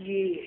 Yeah.